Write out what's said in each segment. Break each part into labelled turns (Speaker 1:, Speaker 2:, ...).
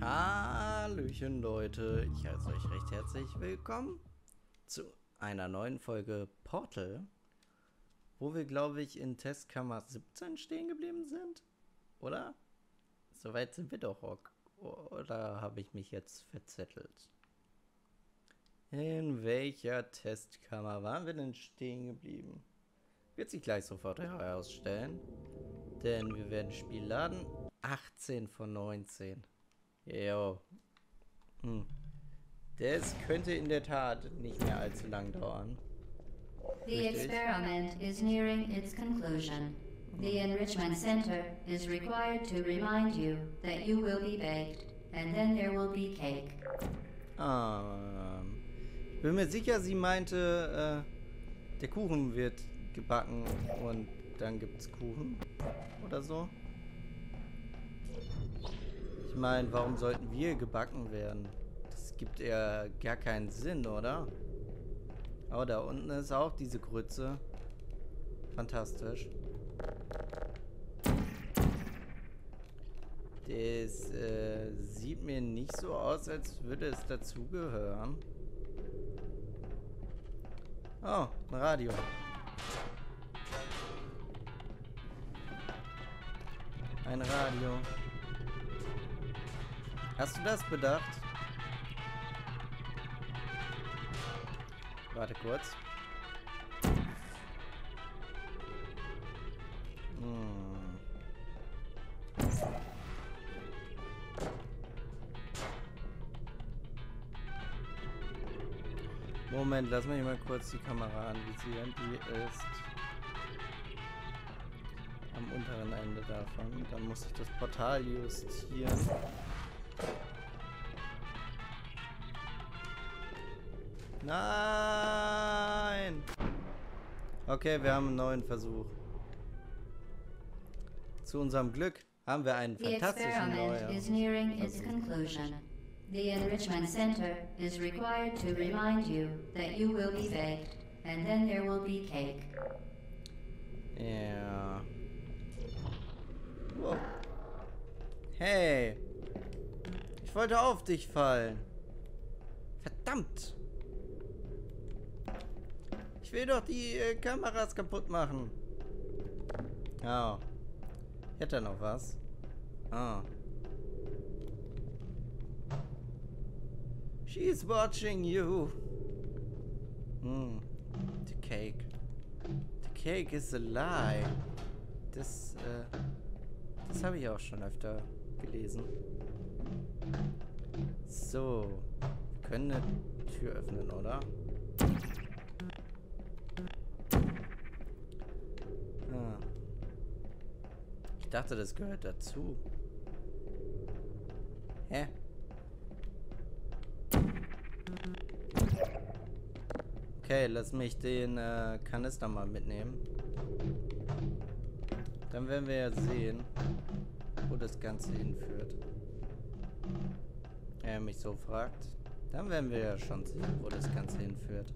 Speaker 1: Hallöchen Leute, ich heiße euch recht herzlich willkommen zu einer neuen Folge Portal, wo wir glaube ich in Testkammer 17 stehen geblieben sind, oder? Soweit sind wir doch, oder habe ich mich jetzt verzettelt? In welcher Testkammer waren wir denn stehen geblieben? Wird sich gleich sofort herausstellen, denn wir werden Spiel laden. 18 von 19. Jo. Hm. Das könnte in der Tat nicht mehr allzu lang dauern.
Speaker 2: The experiment is nearing its conclusion. The Enrichment Center is required to remind you that you will be baked, and then there will be cake.
Speaker 1: Ähm, ich bin mir sicher, sie meinte, äh, der Kuchen wird gebacken und dann gibt's Kuchen oder so. Ich meine, warum sollten wir gebacken werden? Das gibt ja gar keinen Sinn, oder? Oh, da unten ist auch diese Grütze. Fantastisch. Das äh, sieht mir nicht so aus, als würde es dazugehören. Oh, ein Radio. Ein Radio. Hast du das bedacht? Warte kurz. Hm. Moment, lass mich mal kurz die Kamera anvisieren. Die ist am unteren Ende davon. Dann muss ich das Portal justieren. Nein! Okay, wir haben einen neuen Versuch. Zu unserem Glück haben wir einen fantastischen neuen.
Speaker 2: is nearing its conclusion. The Enrichment Center is required to remind you that you will be baked, and then there will be cake.
Speaker 1: Ja. Wow. Hey. Ich wollte auf dich fallen. Verdammt. Ich will doch die äh, Kameras kaputt machen. Oh. Hätte noch was. Ah. She's watching you. Hmm. The cake. The cake is a lie. Das, äh, das habe ich auch schon öfter gelesen. So. Wir können eine Tür öffnen, oder? Ich dachte, das gehört dazu. Hä? Okay, lass mich den äh, Kanister mal mitnehmen. Dann werden wir ja sehen, wo das Ganze hinführt. Er mich so fragt. Dann werden wir ja schon sehen, wo das Ganze hinführt.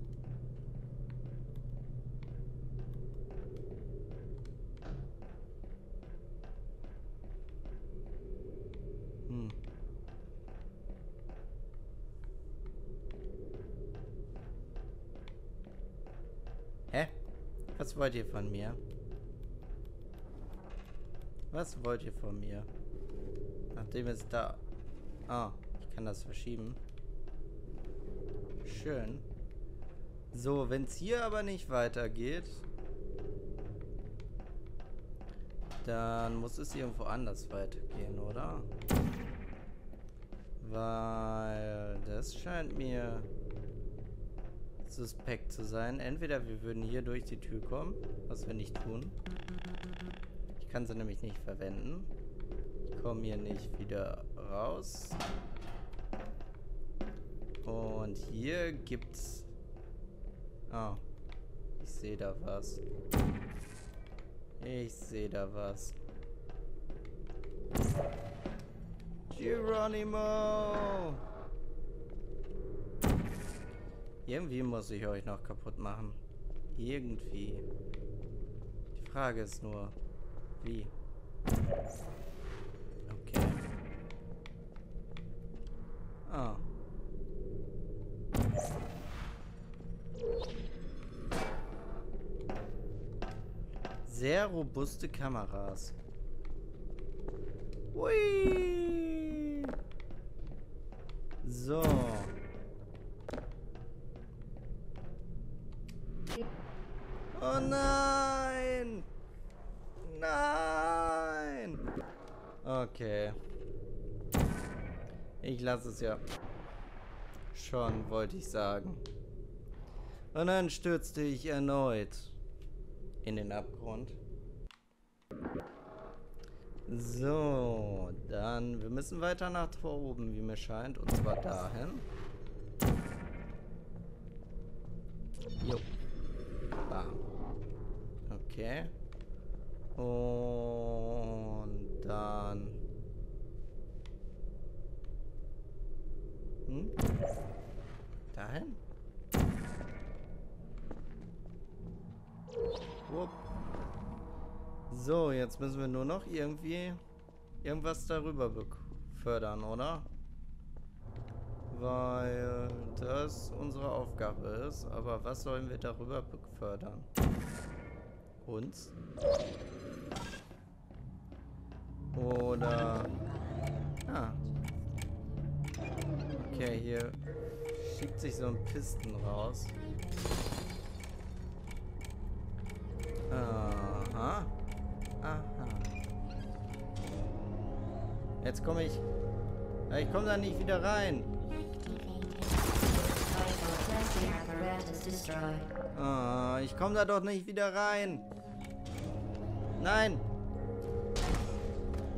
Speaker 1: Wollt ihr von mir? Was wollt ihr von mir? Nachdem es da... Ah, ich kann das verschieben. Schön. So, wenn es hier aber nicht weitergeht, dann muss es irgendwo anders weitergehen, oder? Weil das scheint mir suspekt zu sein. Entweder wir würden hier durch die Tür kommen, was wir nicht tun. Ich kann sie nämlich nicht verwenden. Ich komme hier nicht wieder raus. Und hier gibt's... Oh, ich sehe da was. Ich sehe da was. Geronimo! Irgendwie muss ich euch noch kaputt machen. Irgendwie. Die Frage ist nur, wie? Okay. Ah. Sehr robuste Kameras. Hui. So. Oh nein! Nein! Okay. Ich lasse es ja. Schon, wollte ich sagen. Und dann stürzte ich erneut in den Abgrund. So, dann, wir müssen weiter nach oben, wie mir scheint, und zwar dahin. Okay. Und dann... Hm? Dahin? Wupp. So, jetzt müssen wir nur noch irgendwie irgendwas darüber fördern, oder? Weil das unsere Aufgabe ist. Aber was sollen wir darüber fördern? Uns? Oder... Ah. Okay, hier schickt sich so ein Pisten raus. Aha. Aha. Jetzt komme ich... Ich komme da nicht wieder rein. Oh, ich komme da doch nicht wieder rein. Nein.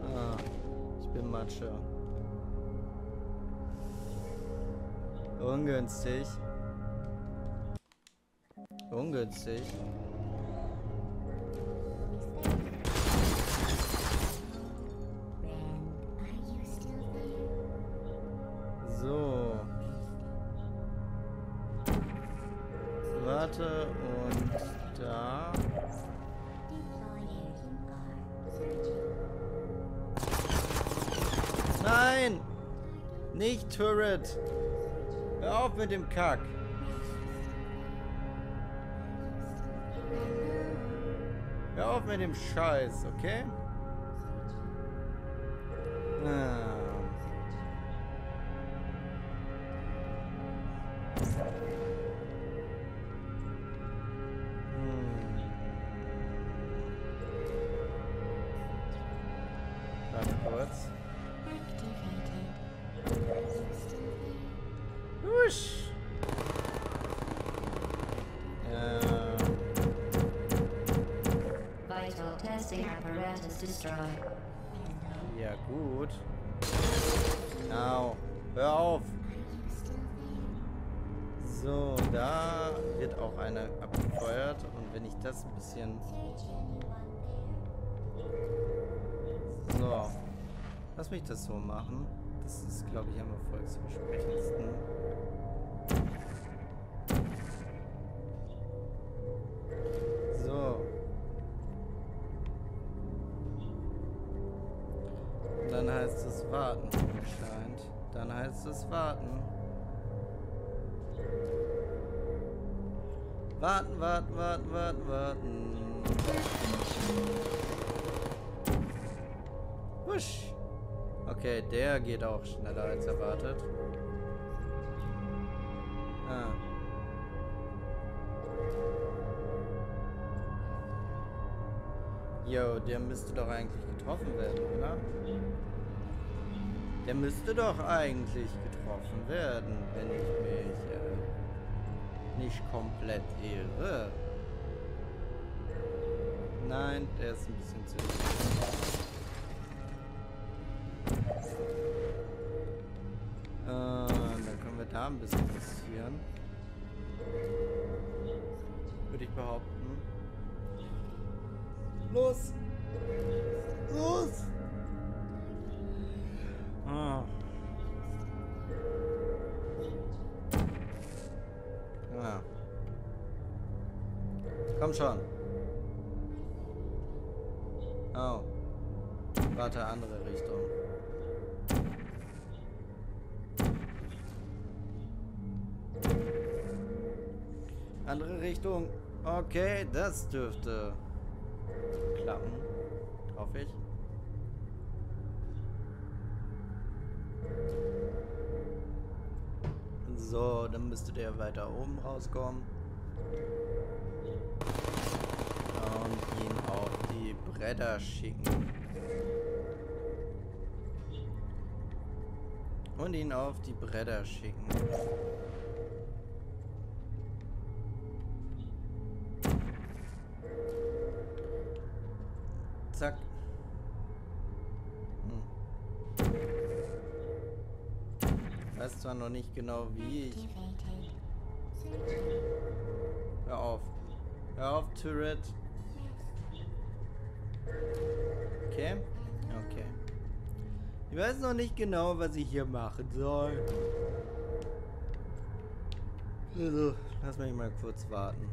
Speaker 1: Oh, ich bin Matsche. Ungünstig. Ungünstig. Auf mit dem Kack! Hör auf mit dem Scheiß, okay? Ja gut. Au. Hör auf. So, da wird auch eine abgefeuert. Und wenn ich das ein bisschen... So. Lass mich das so machen. Das ist, glaube ich, am erfolgsversprechendsten. Warten, scheint. Dann heißt es warten. Warten, warten, warten, warten, warten. Wusch. Okay, der geht auch schneller als erwartet. Ah. Jo, der müsste doch eigentlich getroffen werden, oder? Der müsste doch eigentlich getroffen werden, wenn ich mich äh, nicht komplett irre. Nein, der ist ein bisschen zu. Äh, dann können wir da ein bisschen passieren. Würde ich behaupten. Los! Los! schon. Oh. Warte, andere Richtung. Andere Richtung. Okay, das dürfte klappen. Hoffe ich. So, dann müsste der weiter oben rauskommen. Und ihn auf die Bretter schicken. Und ihn auf die Bretter schicken. Zack. Hm. Weiß zwar noch nicht genau wie ich. Hör auf. Hör auf, Turret. Okay. Okay. Ich weiß noch nicht genau, was ich hier machen soll. Also, lass mich mal kurz warten.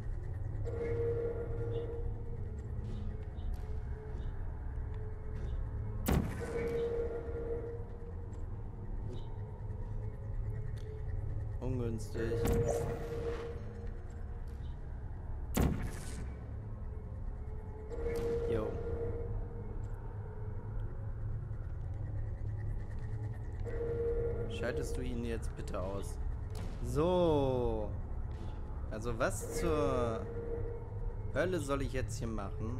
Speaker 1: Ungünstig. Schaltest du ihn jetzt bitte aus? So. Also was zur Hölle soll ich jetzt hier machen?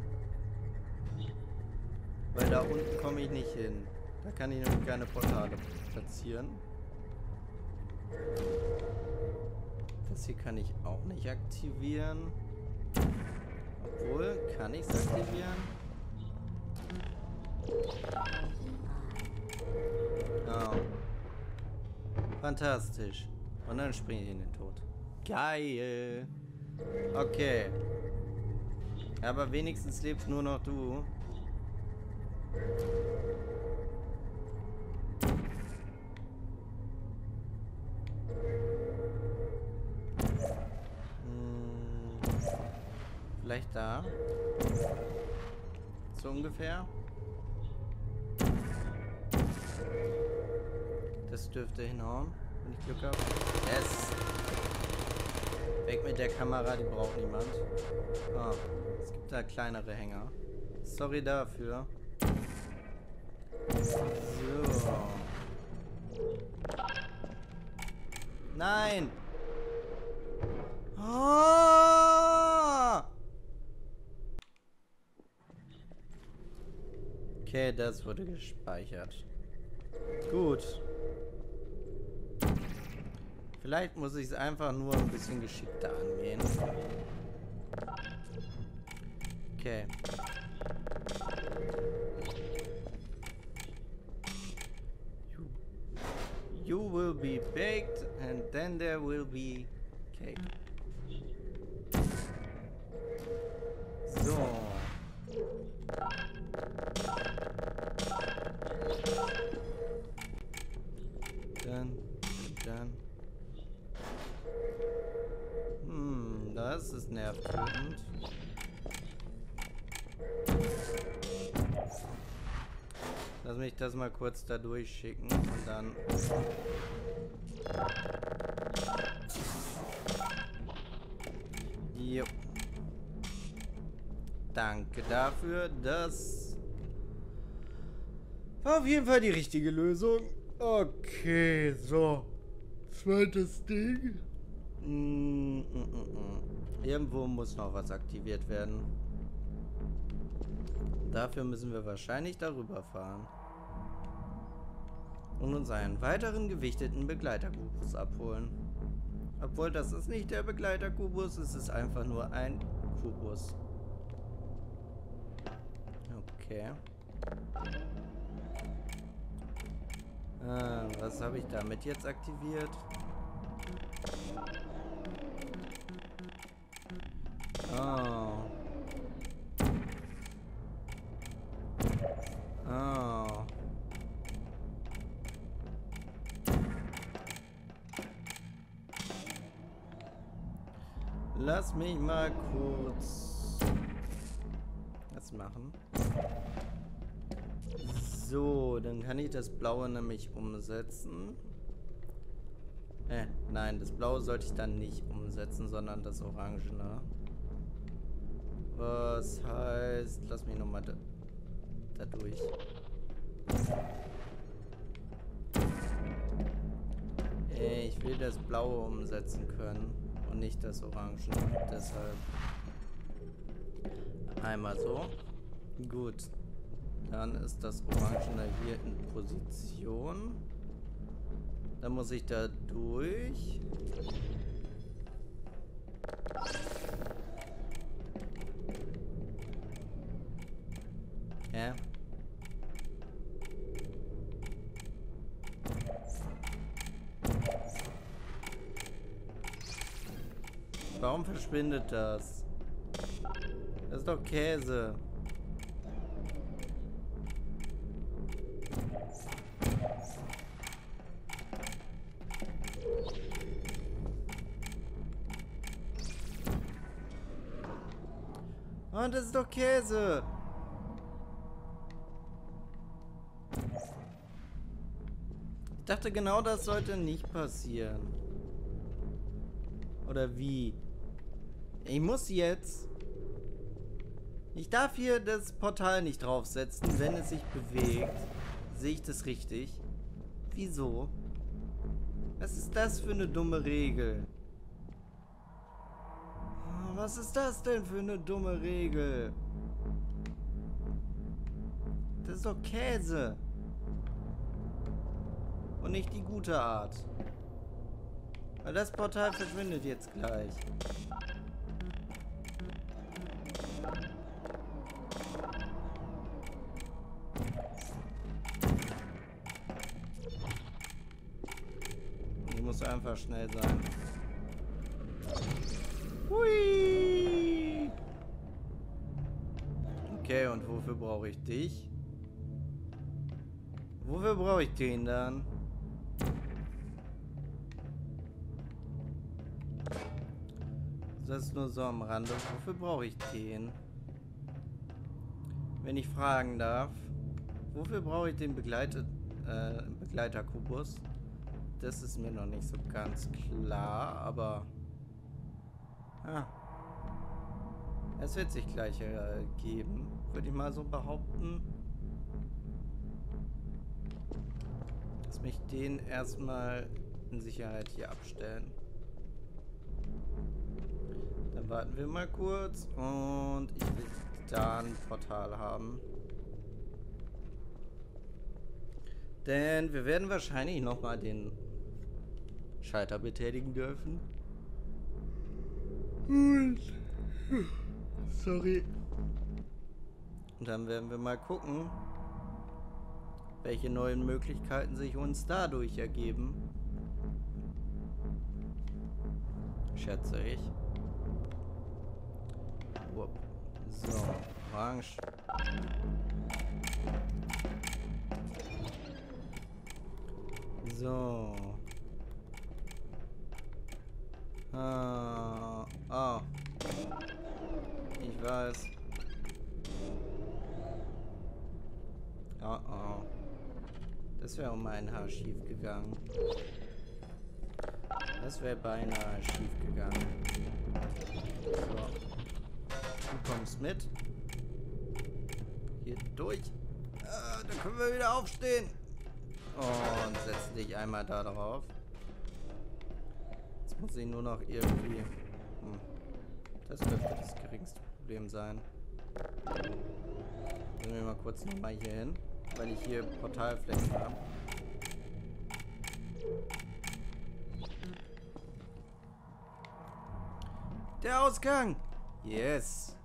Speaker 1: Weil da unten komme ich nicht hin. Da kann ich nämlich keine Portale platzieren. Das hier kann ich auch nicht aktivieren. Obwohl, kann ich es aktivieren? Oh. Fantastisch. Und dann springe ich in den Tod. Geil. Okay. Aber wenigstens lebst nur noch du. Hm. Vielleicht da. So ungefähr. Das dürfte hinhauen, wenn ich Glück habe. Yes! Weg mit der Kamera, die braucht niemand. Ah, es gibt da kleinere Hänger. Sorry dafür. So. Nein! Oh! Okay, das wurde gespeichert. Gut. Vielleicht muss ich es einfach nur ein bisschen geschickter angehen. Okay. You, you will be baked and then there will be cake. So. Lass mich das mal kurz da durchschicken und dann... Jo. Danke dafür. Das war auf jeden Fall die richtige Lösung. Okay, so. Zweites Ding. Mm, mm, mm, Irgendwo muss noch was aktiviert werden. Dafür müssen wir wahrscheinlich darüber fahren. Und uns einen weiteren gewichteten Begleiterkubus abholen. Obwohl, das ist nicht der Begleiterkubus, es ist einfach nur ein Kubus. Okay. Äh, was habe ich damit jetzt aktiviert? Oh. Oh. Lass mich mal kurz das machen. So, dann kann ich das Blaue nämlich umsetzen. Äh, nein, das Blaue sollte ich dann nicht umsetzen, sondern das Orangene. Was heißt, lass mich nochmal da, da durch. Ich will das Blaue umsetzen können und nicht das Orangene. Deshalb einmal so. Gut. Dann ist das Orangene hier in Position. Dann muss ich da durch. Ja. Warum verschwindet das? Das ist doch Käse. Oh, das ist doch Käse. Ich dachte, genau das sollte nicht passieren. Oder wie? Ich muss jetzt... Ich darf hier das Portal nicht draufsetzen, wenn es sich bewegt. Sehe ich das richtig? Wieso? Was ist das für eine dumme Regel? Was ist das denn für eine dumme Regel? Das ist doch Käse. Und nicht die gute Art. Weil das Portal verschwindet jetzt gleich. Schnell sein. Hui! Okay, und wofür brauche ich dich? Wofür brauche ich den dann? Das ist nur so am Rande. Wofür brauche ich den? Wenn ich fragen darf. Wofür brauche ich den Begleiter, äh, Begleiterkubus? Das ist mir noch nicht so ganz klar, aber... Ah. Es wird sich gleich äh, würde ich mal so behaupten. Lass mich den erstmal in Sicherheit hier abstellen. Dann warten wir mal kurz und ich will da ein Portal haben. Denn wir werden wahrscheinlich nochmal den Schalter betätigen dürfen. Sorry. Und dann werden wir mal gucken, welche neuen Möglichkeiten sich uns dadurch ergeben. Schätze ich. So, orange. So. Ah, ah. Ich weiß. Oh oh. Das wäre um ein Haar schief gegangen. Das wäre beinahe schief gegangen. So. Du kommst mit. Hier durch. Ah, dann können wir wieder aufstehen. Und setz dich einmal da drauf. Ich nur noch irgendwie... Hm. Das dürfte das geringste Problem sein. Gehen wir mal kurz nochmal hier hin, weil ich hier Portalflächen habe. Der Ausgang! Yes!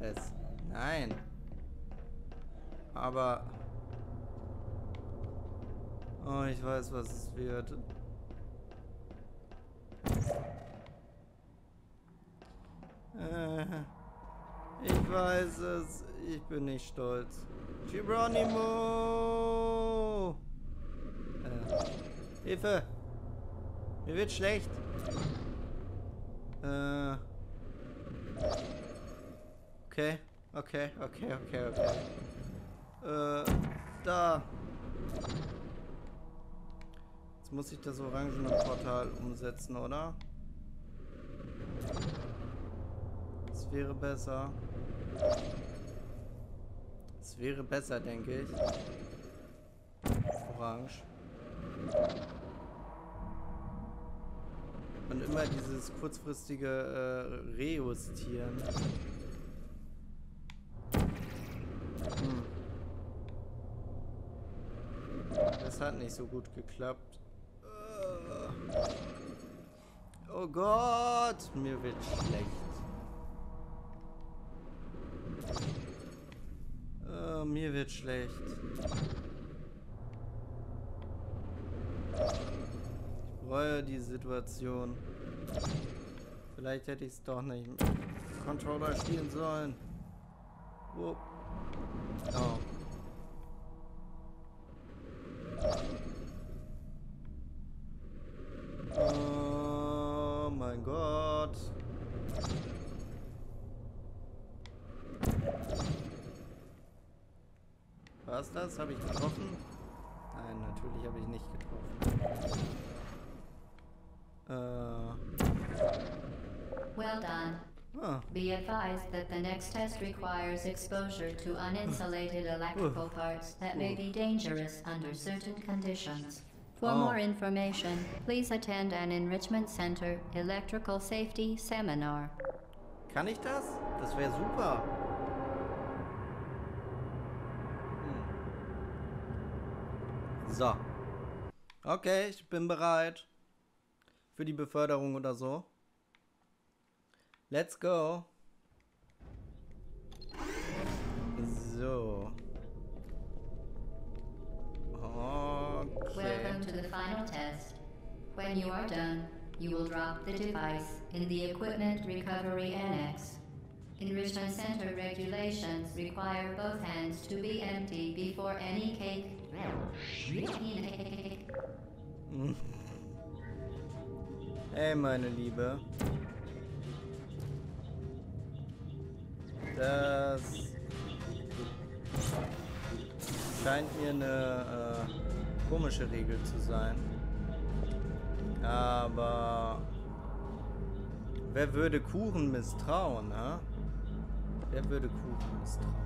Speaker 1: Es. Nein! Aber... Oh, ich weiß, was es wird. Äh, ich weiß es. Ich bin nicht stolz. Geronimo! Äh, Hilfe! Mir wird schlecht. Äh. Okay, okay, okay, okay, okay. Äh, da. Jetzt muss ich das orangene Portal umsetzen, oder? Wäre besser. Das wäre besser, denke ich. Orange. Und immer dieses kurzfristige äh, Rejustieren. Hm. Das hat nicht so gut geklappt. Oh Gott, mir wird schlecht. Oh, mir wird schlecht. Ich bereue die Situation. Vielleicht hätte ich es doch nicht mit Controller spielen sollen. Oh. oh.
Speaker 2: Advised that the next test requires exposure to uninsulated electrical parts that may be dangerous under certain conditions. For
Speaker 1: Oh.
Speaker 2: more information, please attend an Enrichment Center Electrical Safety Seminar.
Speaker 1: Kann ich das? Das wäre super. Hm. So. Okay, ich bin bereit. Für die Beförderung oder so. Let's go.
Speaker 2: When you are done, you will drop the device in the Equipment Recovery Annex. Enrichment Center regulations require both hands to be empty before any cake.
Speaker 1: Hey, meine Liebe. Das scheint mir eine äh, komische Regel zu sein. Aber wer würde Kuchen misstrauen, ne? Wer würde Kuchen misstrauen?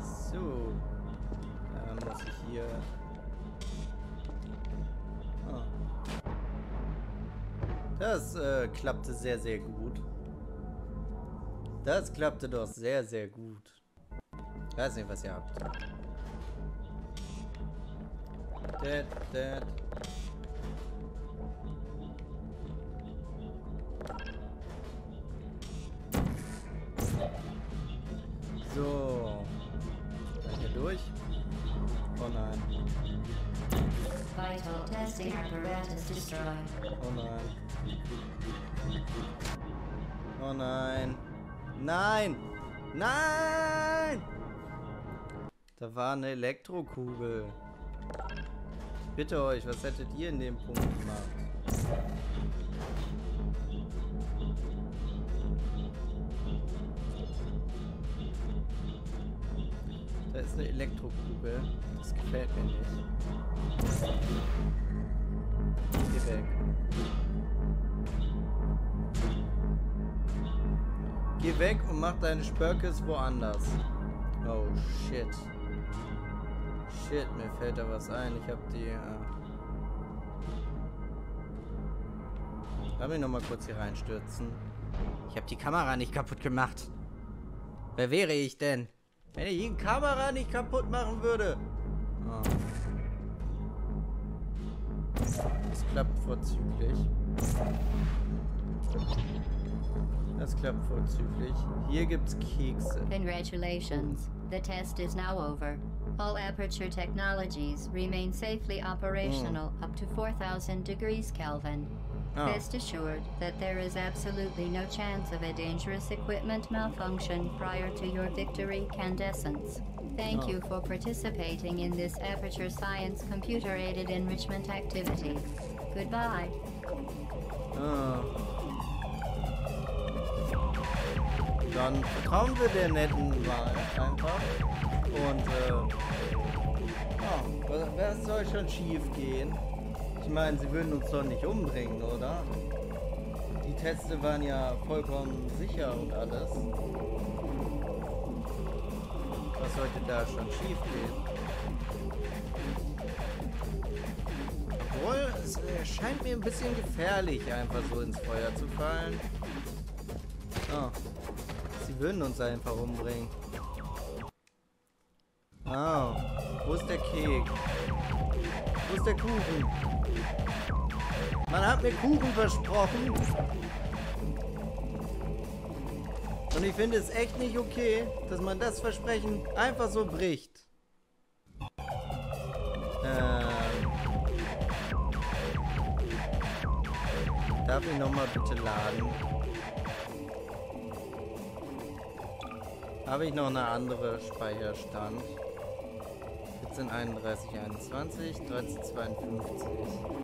Speaker 1: So. Dann muss ich hier. Ah. Das äh, klappte sehr, sehr gut. Das klappte doch sehr, sehr gut. Weiß nicht, was ihr habt. Dad, dad. So. Dann hier durch. Oh nein.
Speaker 2: Vital testing apparatus destroyed.
Speaker 1: Oh nein. Oh nein. Nein! Nein! Da war eine Elektrokugel. Bitte euch, was hättet ihr in dem Punkt gemacht? Elektrokugel. Das gefällt mir nicht. Geh weg. Geh weg und mach deine Spörkes woanders. Oh shit. Shit, mir fällt da was ein. Ich hab die. Äh Lass mich noch mal kurz hier reinstürzen. Ich hab die Kamera nicht kaputt gemacht. Wer wäre ich denn? Wenn ich die Kamera nicht kaputt machen würde. Oh. Das klappt vorzüglich. Das klappt vorzüglich. Hier gibt's Kekse.
Speaker 2: Congratulations. The test is now over. All Aperture technologies remain safely operational up to 4000 degrees Kelvin.
Speaker 1: Oh.
Speaker 2: Rest assured that there is absolutely no chance of a dangerous equipment malfunction prior to your victory candescence. Thank
Speaker 1: Oh.
Speaker 2: you for participating in this Aperture Science computer aided enrichment activity. Goodbye.
Speaker 1: Ah. Dann vertrauen wir der netten Wahl einfach. Und äh, Oh, was soll schon schief gehen? Ich meine, sie würden uns doch nicht umbringen, oder? Die Teste waren ja vollkommen sicher und alles. Was sollte da schon schief gehen? Obwohl, es äh, scheint mir ein bisschen gefährlich, einfach so ins Feuer zu fallen. Oh. Sie würden uns einfach umbringen. Oh. Wo ist der Kek? Wo ist der Kuchen? Man hat mir Kuchen versprochen. Und ich finde es echt nicht okay, dass man das Versprechen einfach so bricht. Ähm. Darf ich nochmal bitte laden? Habe ich noch eine andere Speicherstand? 1431, 21, 1352.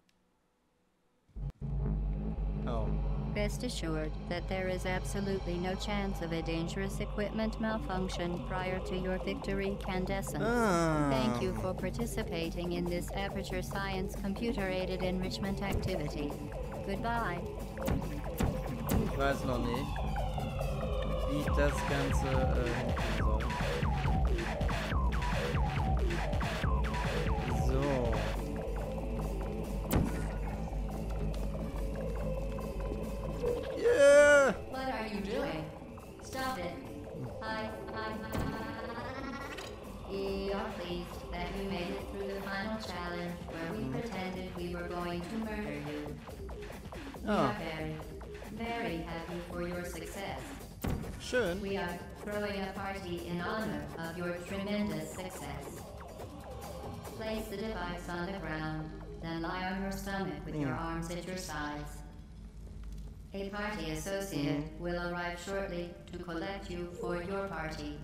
Speaker 1: Oh.
Speaker 2: Rest assured that there is absolutely no chance of a dangerous equipment malfunction prior to your victory, Candescent.
Speaker 1: Ah.
Speaker 2: Thank you for participating in this Aperture Science computer-aided enrichment activity. Goodbye.
Speaker 1: Ich weiß noch nicht, wie ich das Ganze äh, soll.
Speaker 2: In honor of your tremendous success. Place the device on the ground, then lie on your stomach with your
Speaker 1: Mm.
Speaker 2: arms at your sides. A party associate will arrive shortly to collect you for your party.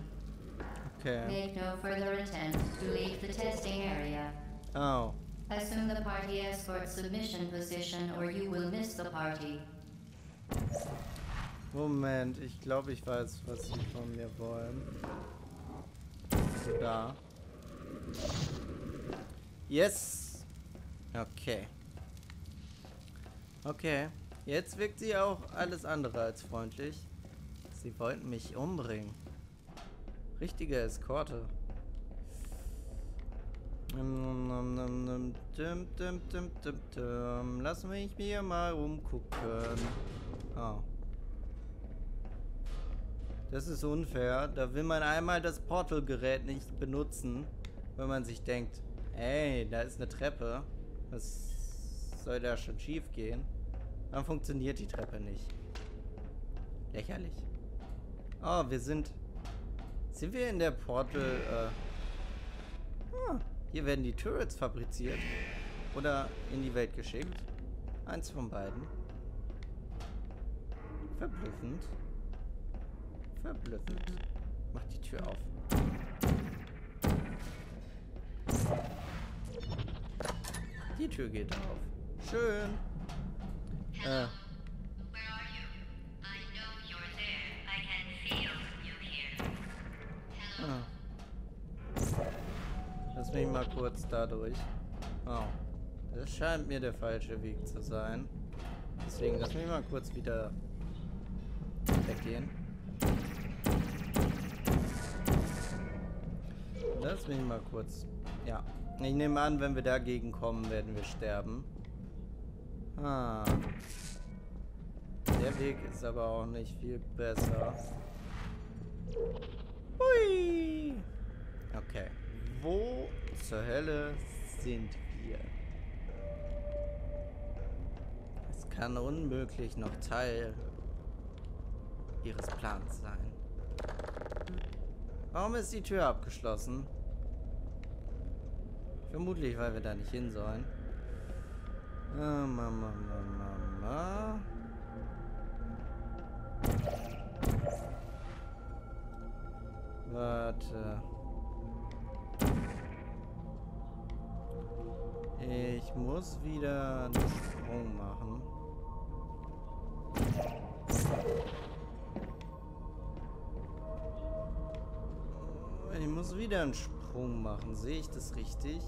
Speaker 1: Okay.
Speaker 2: Make no further attempt to leave the testing area.
Speaker 1: Oh.
Speaker 2: Assume the party escort submission position or you will miss the party.
Speaker 1: Moment, ich glaube, ich weiß, was sie von mir wollen. Da. Yes! Okay. Okay. Jetzt wirkt sie auch alles andere als freundlich. Sie wollten mich umbringen. Richtige Eskorte. Lass mich mir mal umgucken. Oh. Das ist unfair. Da will man einmal das Portal-Gerät nicht benutzen, wenn man sich denkt, ey, da ist eine Treppe. Was soll da schon schief gehen? Dann funktioniert die Treppe nicht. Lächerlich. Oh, wir sind... Sind wir in der Portal... Äh, ah, hier werden die Turrets fabriziert. Oder in die Welt geschickt. Eins von beiden. Verblüffend. Verblüffend. Mach die Tür auf. Die Tür geht auf. Schön. Äh, ah. Lass mich mal kurz da durch. Oh. Das scheint mir der falsche Weg zu sein. Deswegen lass mich mal kurz wieder weggehen. Lass mich mal kurz. Ja. Ich nehme an, wenn wir dagegen kommen, werden wir sterben. Ah. Der Weg ist aber auch nicht viel besser. Hui. Okay. Wo zur Hölle sind wir? Es kann unmöglich noch Teil ihres Plans sein. Warum ist die Tür abgeschlossen? Vermutlich, weil wir da nicht hin sollen. Ah, Mama, Mama, Mama. Warte. Ich muss wieder einen Sprung machen. Muss wieder einen Sprung machen. Sehe ich das richtig?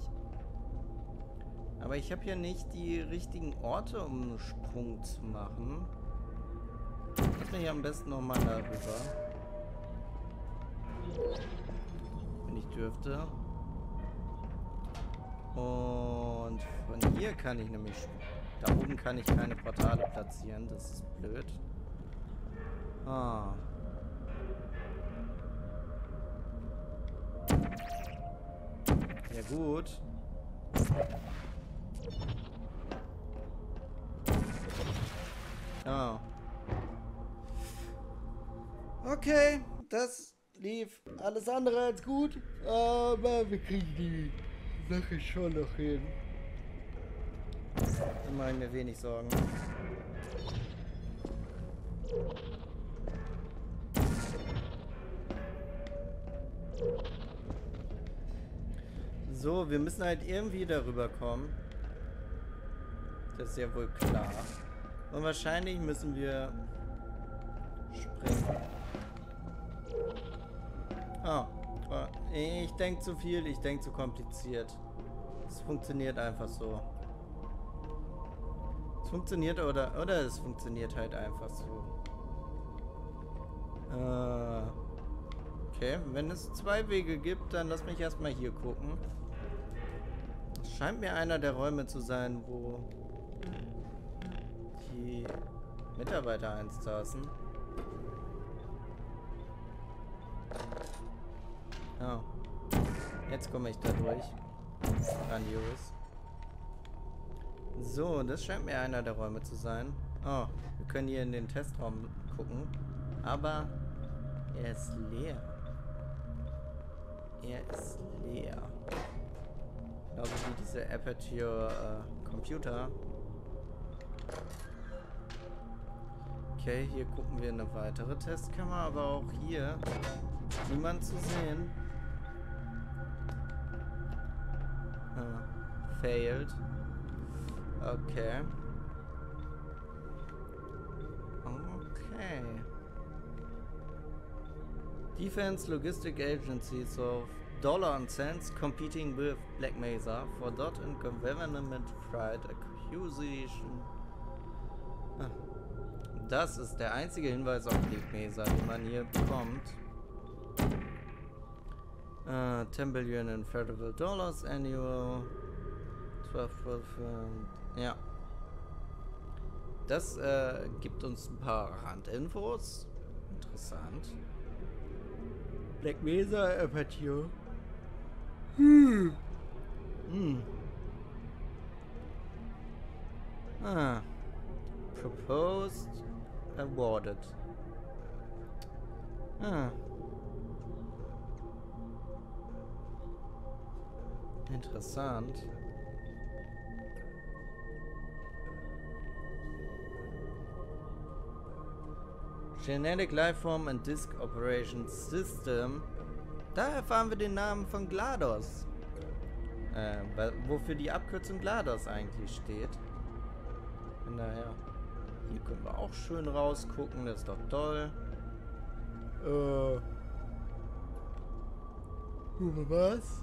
Speaker 1: Aber ich habe ja nicht die richtigen Orte, um einen Sprung zu machen. Lass mich am besten nochmal darüber. Wenn ich dürfte. Und von hier kann ich nämlich... Da oben kann ich keine Portale platzieren. Das ist blöd. Ah. Ja gut. Oh. Okay, das lief alles andere als gut, aber wir kriegen die Sache schon noch hin. Da mache ich mir wenig Sorgen. So, wir müssen halt irgendwie darüber kommen. Das ist ja wohl klar. Und wahrscheinlich müssen wir springen. Oh. Ich denke zu viel, ich denke zu kompliziert. Es funktioniert einfach so. Es funktioniert oder, oder es funktioniert halt einfach so. Äh, okay, wenn es zwei Wege gibt, dann lass mich erstmal hier gucken. Es scheint mir einer der Räume zu sein, wo die Mitarbeiter einst saßen. Oh. Jetzt komme ich da durch. Grandios. So, das scheint mir einer der Räume zu sein. Oh, wir können hier in den Testraum gucken. Aber er ist leer. Er ist leer. Diese Aperture äh, Computer. Okay, hier gucken wir eine weitere Testkammer, aber auch hier niemand zu sehen. Ah, failed. Okay. Okay. Defense Logistic Agencies of Dollar and Cents competing with Black Mesa for dot and government fried accusation. Ah. Das ist der einzige Hinweis auf Black Mesa, den man hier bekommt. Uh, 10 billion in federal dollars annual. 12, 12, äh, ja. Das äh, gibt uns ein paar Randinfos. Interessant. Black Mesa Aperture. Hm. Hm. Ah. Proposed. Awarded. Ah. Interessant. Genetic Lifeform and Disk Operation System. Da erfahren wir den Namen von GLaDOS. Äh, wofür die Abkürzung GLaDOS eigentlich steht. Naja. Hier können wir auch schön rausgucken, das ist doch toll. Äh. Was?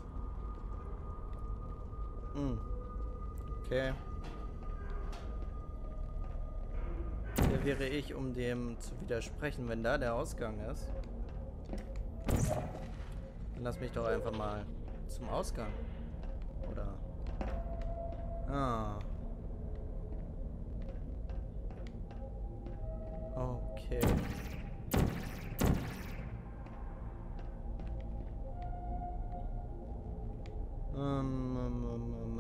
Speaker 1: Hm. Okay. Wer wäre ich, um dem zu widersprechen, wenn da der Ausgang ist? Lass mich doch einfach mal zum Ausgang. Oder... Ah. Okay. Ähm, ähm,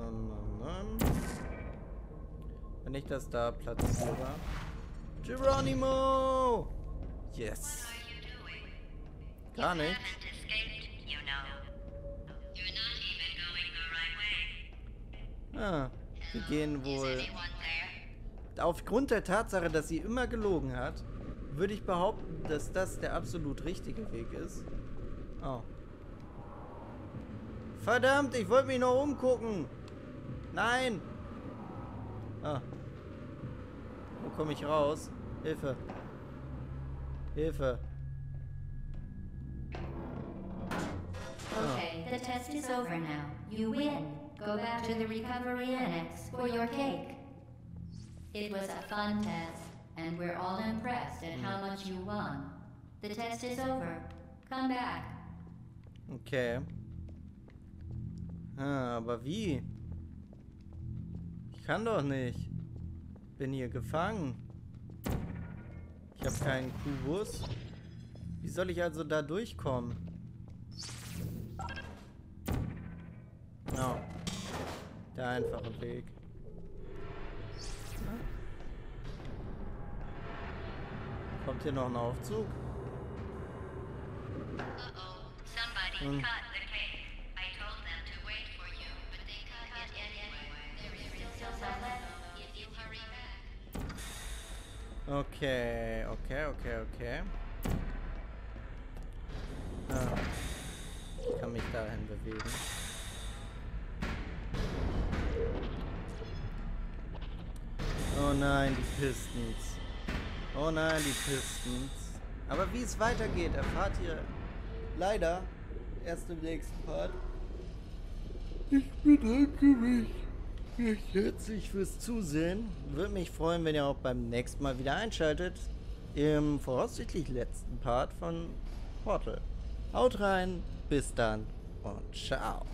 Speaker 1: ähm, Wenn ich das da platziere... Geronimo! Yes. Gar nicht. Ah, wir gehen wohl... Aufgrund der Tatsache, dass sie immer gelogen hat, würde ich behaupten, dass das der absolut richtige Weg ist. Oh. Verdammt, ich wollte mich noch umgucken. Nein. Ah komme ich raus? Hilfe. Hilfe.
Speaker 2: Okay, the test is over now. You win. Go back to the recovery annex for your cake. It was a fun test, and we're all impressed at how much you won. The test is over. Come back.
Speaker 1: Okay. Ah, aber wie? Ich kann doch nicht. Bin hier gefangen. Ich habe keinen Kubus. Wie soll ich also da durchkommen? Der einfache Weg. Kommt hier noch ein Aufzug?
Speaker 2: Back.
Speaker 1: Okay, okay, okay, okay. Ah. Ich kann mich dahin bewegen. Oh nein, die Pistons. Oh nein, die Pistons. Aber wie es weitergeht, erfahrt ihr leider erst im nächsten Part. Ich bedanke mich recht herzlich fürs Zusehen. Würde mich freuen, wenn ihr auch beim nächsten Mal wieder einschaltet. Im voraussichtlich letzten Part von Portal. Haut rein, bis dann und ciao.